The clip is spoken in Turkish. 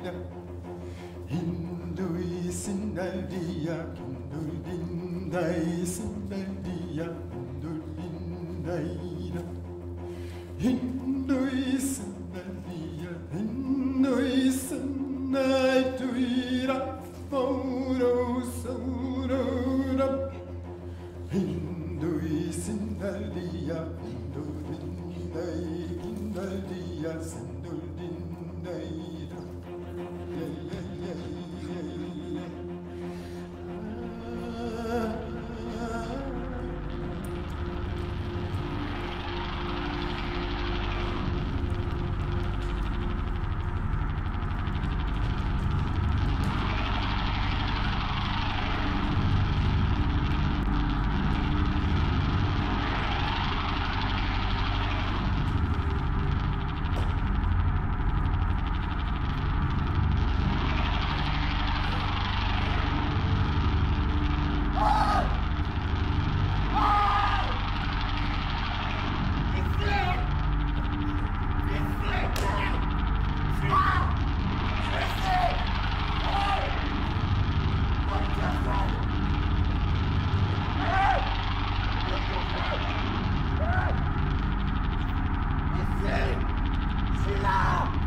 Hinduisina Hinduisina diya Hindur dindaisina diya Hindur dindaina Hinduisina diya Hinduisina duira Mauro sauro ram Hinduisina diya Hindur dindaina diya Hindur Dracula!